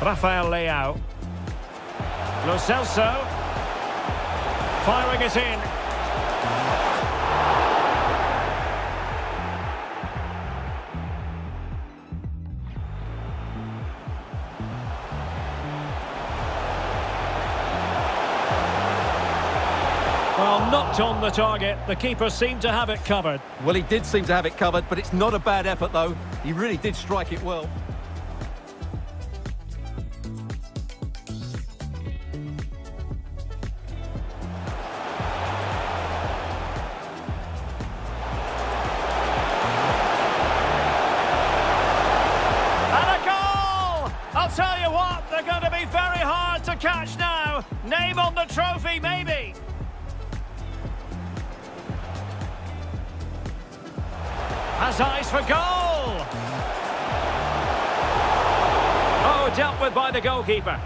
Rafael Leao. Lo Celso. Firing it in. Well, knocked on the target. The keeper seemed to have it covered. Well, he did seem to have it covered, but it's not a bad effort, though. He really did strike it well. I'll tell you what, they're going to be very hard to catch now. Name on the trophy, maybe. Has eyes for goal! Oh, dealt with by the goalkeeper.